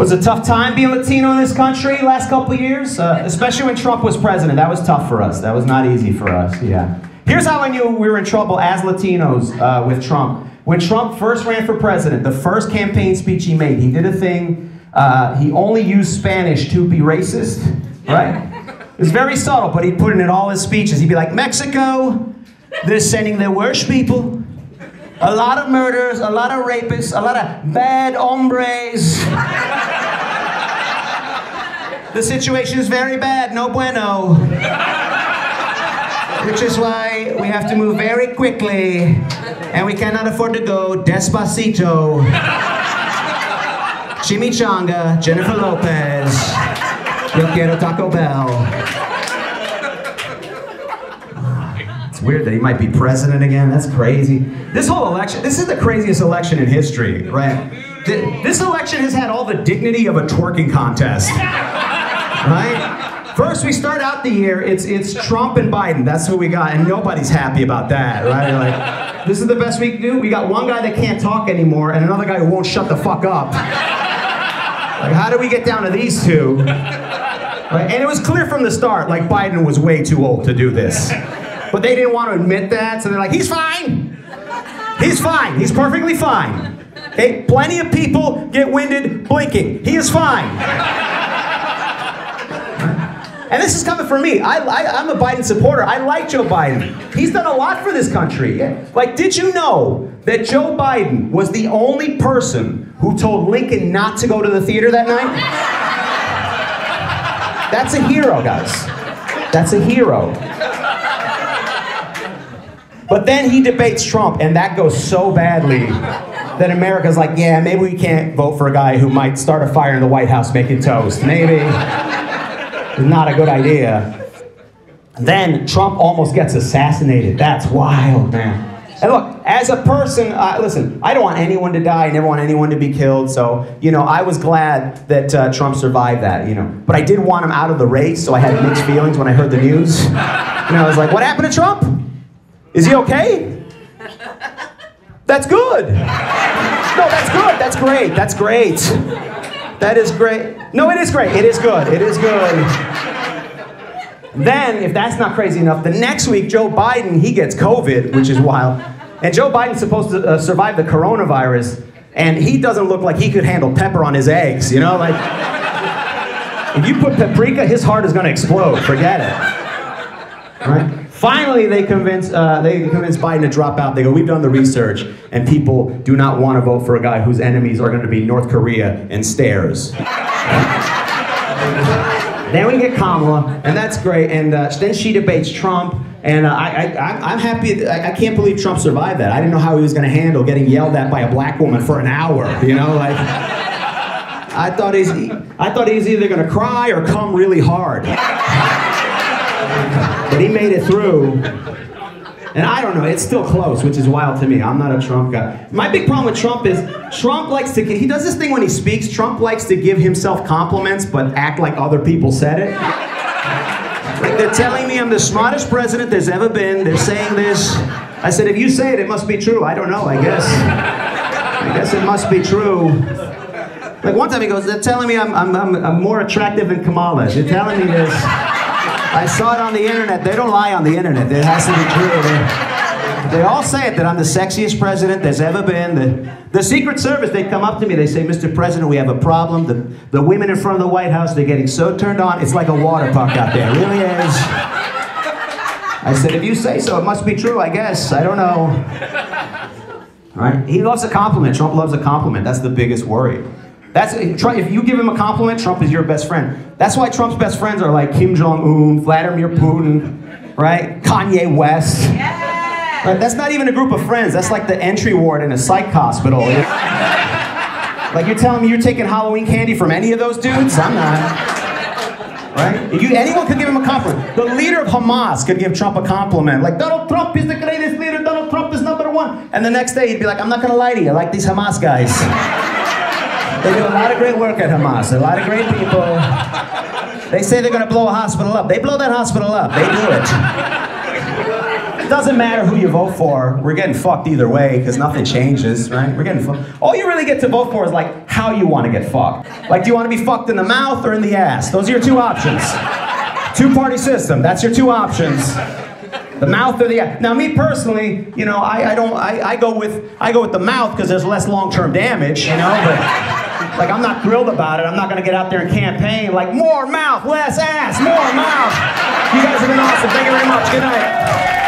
Was a tough time being Latino in this country last couple years, uh, especially when Trump was president. That was tough for us. That was not easy for us. Yeah. Here's how I knew we were in trouble as Latinos uh, with Trump. When Trump first ran for president, the first campaign speech he made, he did a thing. Uh, he only used Spanish to be racist, right? It was very subtle, but he'd put it in all his speeches. He'd be like, Mexico, they're sending their worst people. A lot of murders, a lot of rapists, a lot of bad hombres. the situation is very bad, no bueno. Which is why we have to move very quickly, and we cannot afford to go despacito. Chimichanga, Jennifer Lopez, Yo quiero Taco Bell. It's weird that he might be president again. That's crazy. This whole election, this is the craziest election in history, right? This election has had all the dignity of a twerking contest, right? First, we start out the year, it's, it's Trump and Biden. That's who we got, and nobody's happy about that, right? Like, this is the best we can do. We got one guy that can't talk anymore, and another guy who won't shut the fuck up. Like, how do we get down to these two? Right? And it was clear from the start, like, Biden was way too old to do this. But they didn't want to admit that, so they're like, he's fine. He's fine. He's perfectly fine. Okay? Plenty of people get winded blinking. He is fine. And this is coming from me. I, I, am a Biden supporter. I like Joe Biden. He's done a lot for this country. Like, did you know that Joe Biden was the only person who told Lincoln not to go to the theater that night? That's a hero, guys. That's a hero. But then he debates Trump, and that goes so badly that America's like, yeah, maybe we can't vote for a guy who might start a fire in the White House making toast. Maybe it's not a good idea. Then Trump almost gets assassinated. That's wild, man. And look, as a person, uh, listen, I don't want anyone to die. I never want anyone to be killed. So, you know, I was glad that uh, Trump survived that, you know. But I did want him out of the race, so I had mixed feelings when I heard the news. And I was like, what happened to Trump? Is he okay? That's good. No, that's good. That's great. That's great. That is great. No, it is great. It is good. It is good. Then, if that's not crazy enough, the next week, Joe Biden, he gets COVID, which is wild. And Joe Biden's supposed to uh, survive the coronavirus, and he doesn't look like he could handle pepper on his eggs, you know? Like, if you put paprika, his heart is gonna explode. Forget it. Right? Finally, they convince, uh, they convince Biden to drop out. They go, we've done the research, and people do not want to vote for a guy whose enemies are going to be North Korea and stairs. then we get Kamala, and that's great. And uh, then she debates Trump, and uh, I, I, am happy. I, I, can't believe Trump survived that. I didn't know how he was going to handle getting yelled at by a black woman for an hour. You know, like I thought he's, I thought he's either going to cry or come really hard. But he made it through. And I don't know, it's still close, which is wild to me. I'm not a Trump guy. My big problem with Trump is Trump likes to, he does this thing when he speaks, Trump likes to give himself compliments but act like other people said it. Like they're telling me I'm the smartest president there's ever been. They're saying this. I said, if you say it, it must be true. I don't know, I guess. I guess it must be true. Like one time he goes, they're telling me I'm, I'm, I'm, I'm more attractive than Kamala. They're telling me this. I saw it on the internet. They don't lie on the internet. It has to be true. They, they all say it, that I'm the sexiest president there's ever been. The, the Secret Service, they come up to me, they say, Mr. President, we have a problem. The, the women in front of the White House, they're getting so turned on, it's like a water park out there. It really is. I said, if you say so, it must be true, I guess. I don't know. All right? He loves a compliment. Trump loves a compliment. That's the biggest worry. That's if you give him a compliment, Trump is your best friend. That's why Trump's best friends are like Kim Jong Un, Vladimir Putin, right? Kanye West. Yeah. Right? That's not even a group of friends. That's like the entry ward in a psych hospital. Like you're telling me you're taking Halloween candy from any of those dudes? I'm not. Right? You, anyone could give him a compliment. The leader of Hamas could give Trump a compliment. Like, Donald Trump is the greatest leader. Donald Trump is number one. And the next day he'd be like, I'm not going to lie to you. I like these Hamas guys. They do a lot of great work at Hamas. A lot of great people. They say they're going to blow a hospital up. They blow that hospital up. They do it. It doesn't matter who you vote for. We're getting fucked either way because nothing changes, right? We're getting fucked. All you really get to vote for is like how you want to get fucked. Like, do you want to be fucked in the mouth or in the ass? Those are your two options. Two party system. That's your two options. The mouth or the ass. Now, me personally, you know, I, I don't. I, I go with I go with the mouth because there's less long-term damage. You know, but like I'm not thrilled about it. I'm not gonna get out there and campaign like more mouth, less ass, more mouth. You guys have been awesome. Thank you very much. Good night.